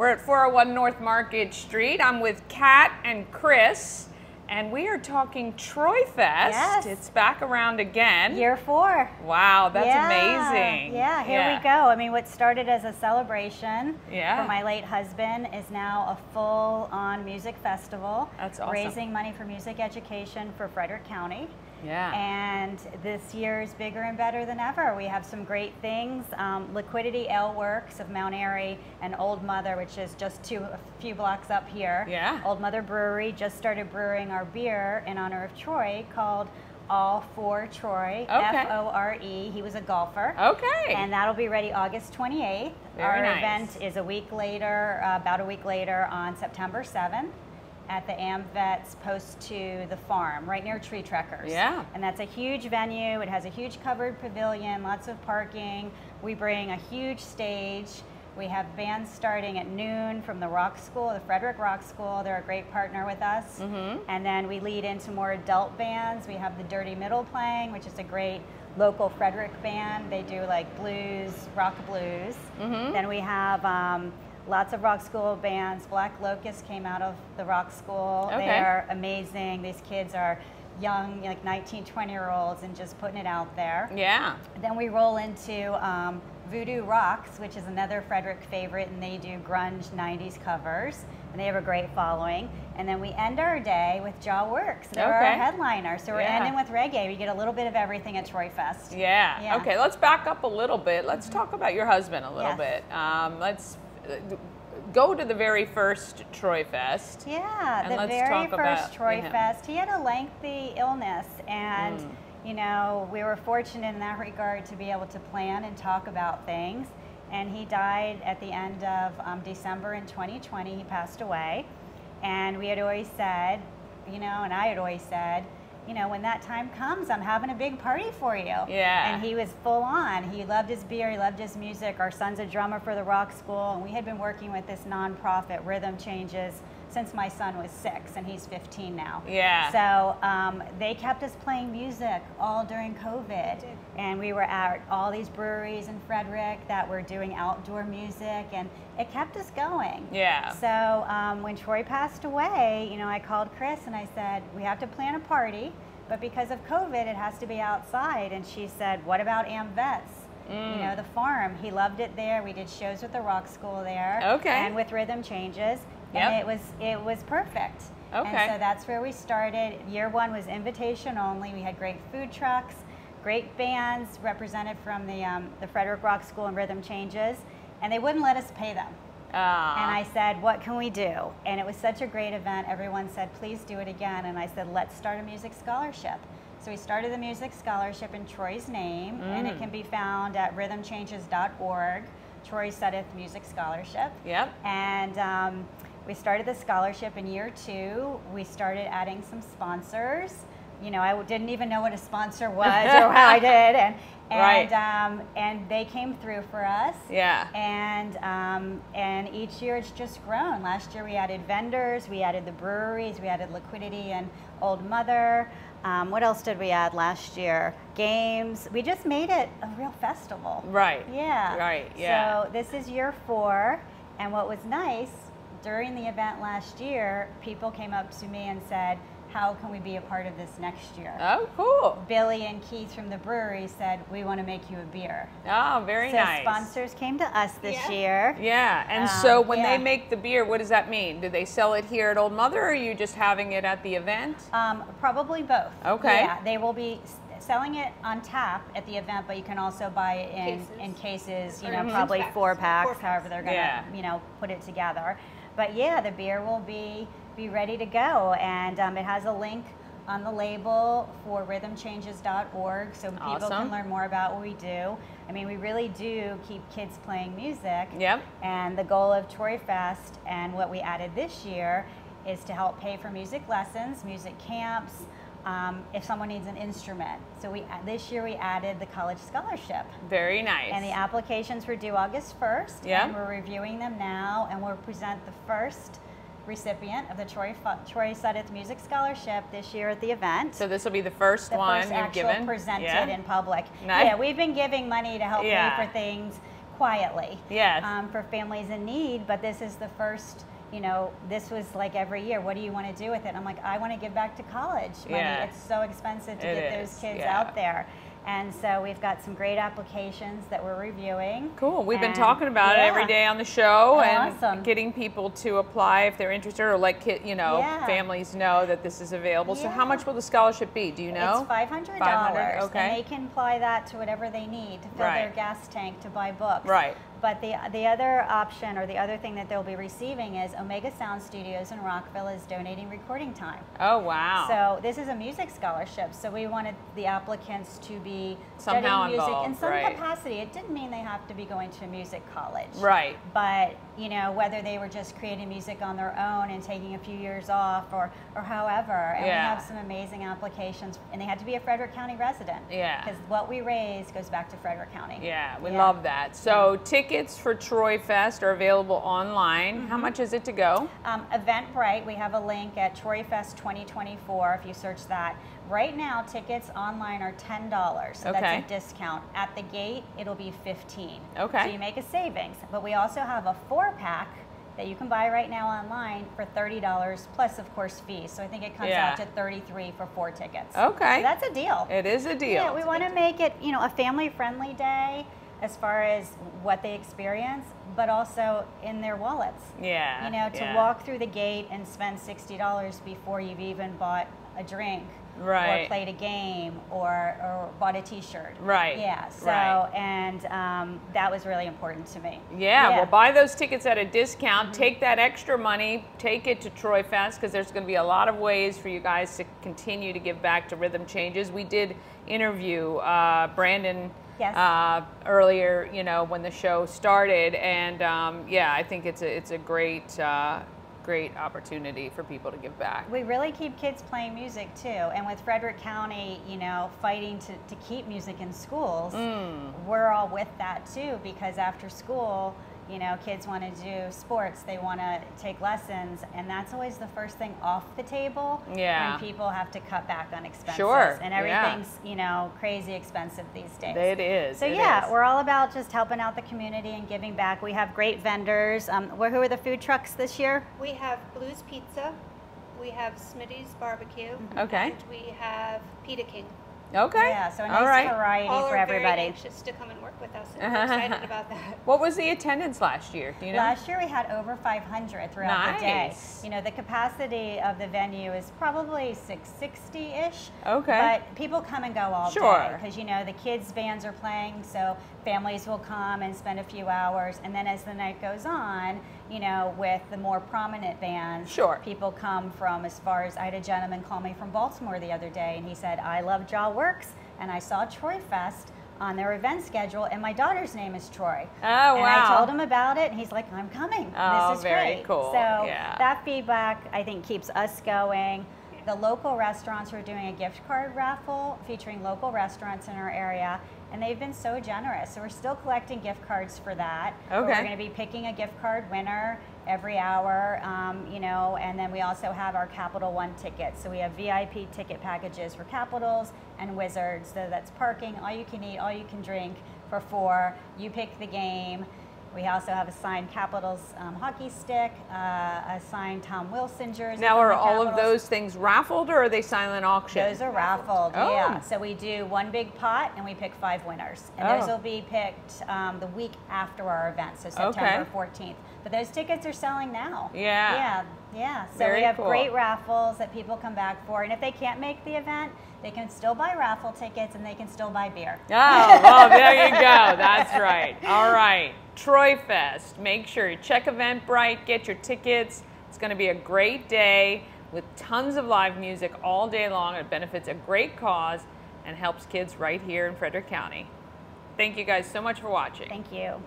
We're at 401 North Market Street. I'm with Cat and Chris, and we are talking Troy Fest. Yes. It's back around again. Year four. Wow, that's yeah. amazing. Yeah, here we go. I mean, what started as a celebration Yeah. for my late husband is now a full on music festival. That's awesome. Raising money for music education for Frederick County. Yeah. And this year is bigger and better than ever. We have some great things. Um, Liquidity Ale Works of Mount Airy and Old Mother, which is just two, a few blocks up here. Yeah. Old Mother Brewery just started brewing our beer in honor of Troy called All for Troy. Okay. F O R E. He was a golfer. Okay. And that'll be ready August 28th. Very Our nice. event is a week later, uh, about a week later on September 7th at the AmVets post to the farm, right near Tree Trekkers. Yeah. And that's a huge venue. It has a huge covered pavilion, lots of parking. We bring a huge stage. We have bands starting at noon from the Rock School, the Frederick Rock School. They're a great partner with us. Mm-hmm. And then we lead into more adult bands. We have the Dirty Middle playing, which is a great local Frederick band. They do like blues, rock blues. Mhm. Then we have um, lots of rock school bands. Black Locust came out of the rock school. Okay. They're amazing. These kids are young, like 19, 20 year olds, and just putting it out there. yeah. Then we roll into um, Voodoo Rocks, which is another Frederick favorite, and they do grunge 90s covers, and they have a great following. And then we end our day with Jah Works. They're Okay. our headliner. So we're Yeah. ending with reggae. We get a little bit of everything at Troy Fest. Yeah. Yeah. Okay, let's back up a little bit. Let's talk about your husband a little Yes. bit. Um, let's uh, go to the very first Troy Fest. Yeah, And the let's very talk first about Troy. Fest, he had a lengthy illness, and Mm. You know we were fortunate in that regard to be able to plan and talk about things. And he died at the end of um, December in 2020. He passed away, and we had always said, you know, and I had always said, you know, when that time comes, I'm having a big party for you. Yeah. And he was full on. He loved his beer. He loved his music. Our son's a drummer for the Rock School, and we had been working with this nonprofit, Rhythm Changes, since my son was six, and he's 15 now. Yeah. So um, they kept us playing music all during COVID, and we were at all these breweries in Frederick that were doing outdoor music, and it kept us going. Yeah. So um, when Troy passed away, you know, I called Chris and I said, we have to plan a party, but because of COVID, it has to be outside. And she said, what about AmVets? Mm. You know, the farm. He loved it there. We did shows with the Rock School there. Okay. And with Rhythm Changes. Yep. And it was it was perfect. Okay. And so that's where we started. Year one was invitation only. We had great food trucks, great bands represented from the um, the Frederick Rock School and Rhythm Changes, and they wouldn't let us pay them. Ah. And I said, What can we do? And it was such a great event. Everyone said, Please do it again. And I said, Let's start a music scholarship. So we started the music scholarship in Troy's name, and it Mm. can be found at rhythmchanges.org, Troy Suddeth Music Scholarship. Yep. And um, we started the scholarship in year two. We started adding some sponsors. You know, I didn't even know what a sponsor was or how I did, and and Right. um, and they came through for us Yeah. and um, and each year it's just grown. Last year we added vendors, we added the breweries, we added Liquidity and Old Mother. Um, what else did we add last year? Games. We just made it a real festival. Right. Yeah. Right, yeah. So this is year four, and what was nice during the event last year, people came up to me and said, "How can we be a part of this next year?" Oh, cool. Billy and Keith from the brewery said, "We want to make you a beer." Oh, very so nice. sponsors came to us this Yeah. year. Yeah, and Um, so when yeah. they make the beer, what does that mean? Do they sell it here at Old Mother, or are you just having it at the event? Um, probably both. Okay. Yeah, they will be selling it on tap at the event, but you can also buy it in Cases. in cases. You Or know, in probably four packs, Four packs. however they're gonna, Yeah. you know, put it together. But yeah, the beer will be be ready to go, and um, it has a link on the label for rhythmchanges.org, so people Awesome. can learn more about what we do. I mean, we really do keep kids playing music. Yep. And the goal of Troy Fest and what we added this year is to help pay for music lessons, music camps, um, if someone needs an instrument. So we this year we added the college scholarship. Very nice. And the applications were due August 1st. Yeah. And we're reviewing them now, and we'll present the first recipient of the Troy, Troy Suddeth Music Scholarship this year at the event. so this will be the first the one first you've given. presented yeah. in public. Nice. Yeah, we've been giving money to help Yeah. pay for things quietly. Yes. Um, for families in need, but this is the first. You know, this was like every year. What do you want to do with it? I'm like, I want to give back to college money. Yeah. It's so expensive to It get is, those kids yeah. out there. And so we've got some great applications that we're reviewing. Cool. We've been talking about it every day on the show Oh, and awesome. getting people to apply if they're interested or let kid, you know, Yeah. families know that this is available. So how much will the scholarship be? Do you know? It's five hundred $500, dollars, okay. and they can apply that to whatever they need to fill their gas tank, to buy books. Right. But the the other option or the other thing that they'll be receiving is Omega Sound Studios in Rockville is donating recording time. Oh wow. So this is a music scholarship. So we wanted the applicants to be Somehow studying music in some right. capacity. It didn't mean they have to be going to a music college. right. But you know whether they were just creating music on their own and taking a few years off, or or however, and Yeah. we have some amazing applications, and they had to be a Frederick County resident. Yeah. Because what we raise goes back to Frederick County. Yeah, we Yeah. love that. So tickets for Troy Fest are available online. Mm-hmm. How much is it to go? Um, Eventbrite, we have a link at Troy Fest 2024 if you search that. Right now, tickets online are $10. So Okay. that's a discount. At the gate, it'll be 15 Okay. So you make a savings. But we also have a four pack that you can buy right now online for $30 plus, of course, fees. So I think it comes Yeah. out to 33 for four tickets. Okay. So that's a deal. It is a deal. Yeah, we want to make it, you know, a family-friendly day as far as what they experience, but also in their wallets. Yeah, You know, to yeah. walk through the gate and spend sixty dollars before you've even bought a drink. Right. Or played a game or, or bought a T-shirt. Right, Yeah. So right. and um, that was really important to me. Yeah, well, buy those tickets at a discount. Take that extra money, take it to Troy Fest because there's going to be a lot of ways for you guys to continue to give back to Rhythm Changes. We did interview uh, Brandon Yes. uh, earlier, you know, when the show started, and um, yeah, I think it's a it's a great uh, great opportunity for people to give back. We really keep kids playing music too. And with Frederick County, you know, fighting to, to keep music in schools, Mm. we're all with that too because after school, you know, kids want to do sports, they want to take lessons, and that's always the first thing off the table Yeah. when people have to cut back on expenses. Sure, And yeah. everything's, you know, crazy expensive these days. It is. So it yeah, is. we're all about just helping out the community and giving back. We have great vendors. Um, who are the food trucks this year? We have Blues Pizza, we have Smitty's Barbecue, Okay. and we have Pita King. Okay. Yeah, so a nice right. variety All for are everybody. very anxious to come and work with us, and we're excited about that. What was the attendance last year? Do you know? Last year we had over 500 throughout the day. Nice. You know, the capacity of the venue is probably 660-ish. Okay. But people come and go all Sure. day because you know the kids bands are playing, so families will come and spend a few hours, and then as the night goes on, you know, with the more prominent bands, Sure. people come from as far as I had a gentleman call me from Baltimore the other day, and he said, "I love Jah Works, and I saw Troy Fest." On their event schedule, and my daughter's name is Troy. Oh, wow. and I told him about it, and he's like, "I'm coming. Oh, this is very great." cool. So Yeah. that feedback, I think, keeps us going. The local restaurants are doing a gift card raffle featuring local restaurants in our area, and they've been so generous. So we're still collecting gift cards for that. Okay. We're going to be picking a gift card winner every hour, um, you know, and then we also have our Capital One tickets. So we have VIP ticket packages for Capitals and Wizards. So that's parking, all you can eat, all you can drink for four. You pick the game. We also have a signed Capitals um, hockey stick, uh, a signed Tom Wilson jersey. Now, are all of those things raffled or are they silent auction? Those are raffled, Oh. yeah. So we do one big pot and we pick five winners. And Oh. those will be picked um, the week after our event, so Okay. September 14th. But those tickets are selling now. Yeah. Yeah, yeah. So Very we have cool. great raffles that people come back for. And if they can't make the event, they can still buy raffle tickets and they can still buy beer. Oh, well, there you go. That's right. All right. Troy Fest. Make sure you check Eventbrite, get your tickets. It's going to be a great day with tons of live music all day long. It benefits a great cause and helps kids right here in Frederick County. Thank you guys so much for watching. Thank you.